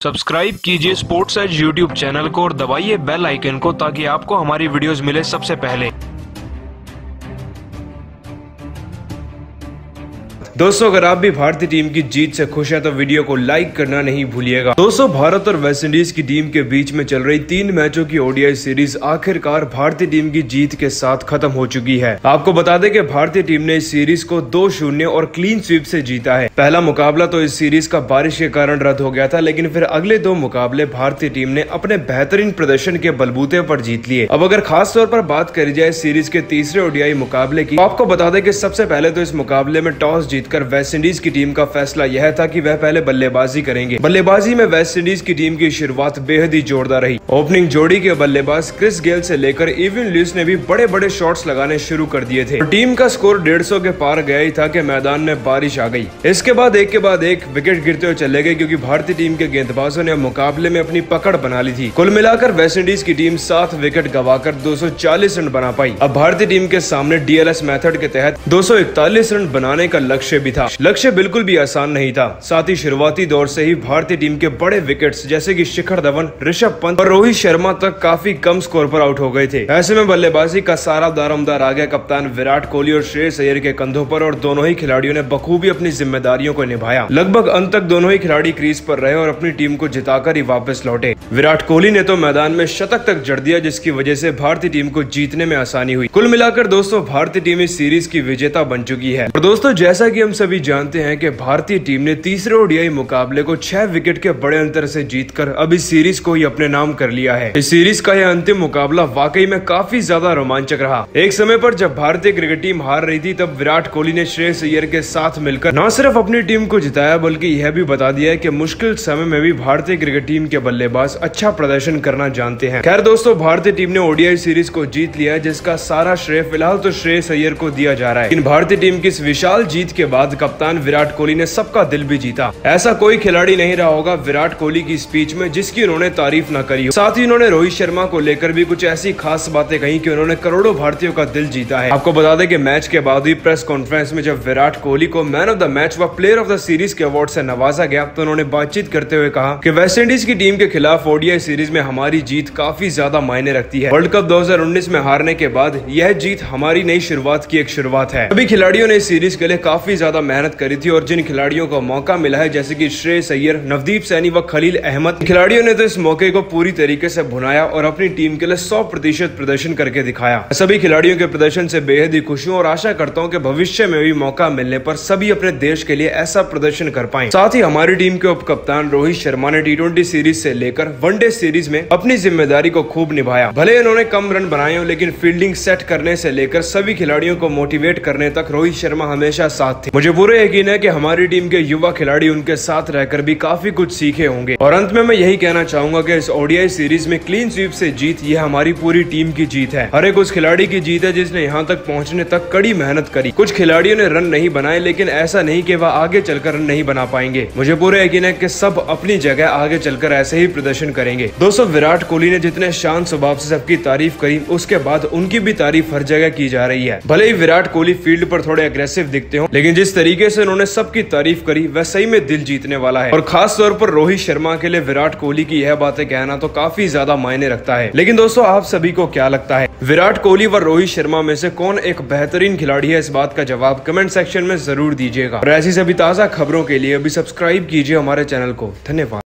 Subscribe कीजिए sports as YouTube channel को और दबाइए बेल आइकन को ताकि आपको हमारी वीडियोस मिले सबसे पहले। दोस्तों, अगर आप भी भारतीय टीम की जीत से खुश हैं तो वीडियो को लाइक करना नहीं भूलिएगा। दोस्तों, भारत और वेस्टइंडीज की टीम के बीच में चल रही तीन मैचों की ओडीआई सीरीज़ आखिरकार भारतीय टीम की जीत के साथ खत्म हो चुकी है। आपको बता दें कि भारतीय टीम ने इस सीरीज़ को दो शून्य और क्लीन स्वीप से जीता है। पहला मुकाबला तो इस सीरीज़ का बारिश के कारण रद्द हो गया था, लेकिन फिर अगले दो मुकाबले भारतीय टीम ने अपने बेहतरीन प्रदर्शन के बलबूते पर जीत लिए। अब अगर खास तौर पर बात करी जाए सीरीज़ के तीसरे ओडीआई मुकाबले की तो आपको बता दें कि सबसे पहले तो इस मुकाबले में टॉस जीत जीतकर वेस्ट इंडीज की टीम का फैसला यह था कि वह पहले बल्लेबाजी करेंगे। बल्लेबाजी में वेस्ट इंडीज की टीम की शुरुआत बेहद ही जोरदार रही। ओपनिंग जोड़ी के बल्लेबाज क्रिस गेल से लेकर इवन ल्यूस ने भी बड़े बड़े शॉट्स लगाने शुरू कर दिए थे। टीम का स्कोर डेढ़ के पार गया ही था की मैदान में बारिश आ गई। इसके बाद एक के बाद एक विकेट गिरते हुए चले गए क्यूँकी भारतीय टीम के गेंदबाजों ने मुकाबले में अपनी पकड़ बना ली थी। कुल मिलाकर वेस्ट इंडीज की टीम सात विकेट गवाकर 240 रन बना पाई। अब भारतीय टीम के सामने डीएलएस मेथड के तहत 241 रन बनाने का लक्ष्य भी था। लक्ष्य बिल्कुल भी आसान नहीं था। साथ ही शुरुआती दौर से ही भारतीय टीम के बड़े विकेट्स, जैसे कि शिखर धवन, ऋषभ पंत और रोहित शर्मा तक काफ़ी कम स्कोर पर आउट हो गए थे। ऐसे में बल्लेबाजी का सारा दारोमदार आ गया कप्तान विराट कोहली और श्रेयस अय्यर के कंधों पर और दोनों ही खिलाड़ियों ने बखूबी अपनी जिम्मेदारियों को निभाया। लगभग अंत तक दोनों ही खिलाड़ी क्रीज पर रहे और अपनी टीम को जिताकर ही वापस लौटे। विराट कोहली ने तो मैदान में शतक तक जड़ दिया, जिसकी वजह से भारतीय टीम को जीतने में आसानी हुई। कुल मिलाकर दोस्तों, भारतीय टीम इस सीरीज़ की विजेता बन चुकी है। और दोस्तों, जैसा की हम सभी जानते हैं कि भारतीय टीम ने तीसरे ओडीआई मुकाबले को छह विकेट के बड़े अंतर से जीतकर अब इस सीरीज़ को ही अपने नाम कर लिया है। इस सीरीज़ का यह अंतिम मुकाबला वाकई में काफ़ी ज़्यादा रोमांचक रहा। एक समय पर जब भारतीय क्रिकेट टीम हार रही थी, तब विराट कोहली ने श्रेयस अय्यर के साथ मिलकर न सिर्फ़ अपनी टीम को जिताया, बल्कि यह भी बता दिया कि मुश्किल समय में भी भारतीय क्रिकेट टीम के बल्लेबाज अच्छा प्रदर्शन करना जानते हैं। खैर दोस्तों, भारतीय टीम ने ओडीआई सीरीज़ को जीत लिया जिसका सारा श्रेय फ़िलहाल तो श्रेयस अय्यर को दिया जा रहा है। लेकिन भारतीय टीम की इस विशाल जीत के बाद कप्तान विराट कोहली ने सबका दिल भी जीता। ऐसा कोई खिलाड़ी नहीं रहा होगा विराट कोहली की स्पीच में, जिसकी उन्होंने तारीफ़ न करी हो। साथ ही उन्होंने रोहित शर्मा को लेकर भी कुछ ऐसी खास बातें कही की उन्होंने करोड़ों भारतीयों का दिल जीता है। आपको बता दें की मैच के बाद हुई प्रेस कॉन्फ्रेंस में जब विराट कोहली को मैन ऑफ़ द मैच व प्लेयर ऑफ़ द सीरीज़ के अवार्ड ऐसी नवाजा गया तो उन्होंने बातचीत करते हुए कहा कि वेस्टइंडीज की टीम के खिलाफ ओडीआई सीरीज़ में हमारी जीत काफ़ी ज़्यादा मायने रखती है। वर्ल्ड कप 2019 में हारने के बाद यह जीत हमारी नई शुरुआत की एक शुरुआत है। सभी खिलाड़ियों ने इस सीरीज़ के लिए काफ़ी ज़्यादा मेहनत करी थी और जिन खिलाड़ियों को मौका मिला है, जैसे कि श्रेय सैयर, नवदीप सैनी व खलील अहमद खिलाड़ियों ने तो इस मौके को पूरी तरीके से भुनाया और अपनी टीम के लिए सौ प्रतिशत प्रदर्शन करके दिखाया। सभी खिलाड़ियों के प्रदर्शन से बेहद ही खुश हूँ और आशा करता हूँ की भविष्य में भी मौका मिलने पर सभी अपने देश के लिए ऐसा प्रदर्शन कर पाए। साथ ही हमारी टीम के उप कप्तान रोहित शर्मा ने टी सीरीज़ से लेकर वनडे सीरीज़ में अपनी ज़िम्मेदारी को खूब निभाया। भले इन्होंने कम रन बनाए हो, लेकिन फील्डिंग सेट करने से लेकर सभी खिलाड़ियों को मोटिवेट करने तक रोहित शर्मा हमेशा साथ थे। मुझे पूरा यकीन है कि हमारी टीम के युवा खिलाड़ी उनके साथ रहकर भी काफ़ी कुछ सीखे होंगे। और अंत में मैं यही कहना चाहूँगा कि इस ओडीआई सीरीज़ में क्लीन स्वीप से जीत, ये हमारी पूरी टीम की जीत है। हर एक उस खिलाड़ी की जीत है जिसने यहाँ तक पहुँचने तक कड़ी मेहनत करी। कुछ खिलाड़ियों ने रन नहीं बनाए, लेकिन ऐसा नहीं की वह आगे चलकर रन नहीं बना पाएँगे। मुझे पूरे यकीन है की सब अपनी जगह आगे चलकर ऐसे ही प्रदर्शन करेंगे। दोस्तों, विराट कोहली ने जितने शांत स्वभाव से सबकी तारीफ़ करी, उसके बाद उनकी भी तारीफ़ हर जगह की जा रही है। भले ही विराट कोहली फ़ील्ड पर थोड़े अग्रेसिव दिखते हो, लेकिन जिस तरीके से उन्होंने सबकी तारीफ़ करी वह सही में दिल जीतने वाला है। और खास तौर पर रोहित शर्मा के लिए विराट कोहली की यह बातें कहना तो काफ़ी ज़्यादा मायने रखता है। लेकिन दोस्तों, आप सभी को क्या लगता है? विराट कोहली व रोहित शर्मा में से कौन एक बेहतरीन खिलाड़ी है? इस बात का जवाब कमेंट सेक्शन में ज़रूर दीजिएगा। और ऐसी सभी ताज़ा खबरों के लिए अभी सब्सक्राइब कीजिए हमारे चैनल को। धन्यवाद।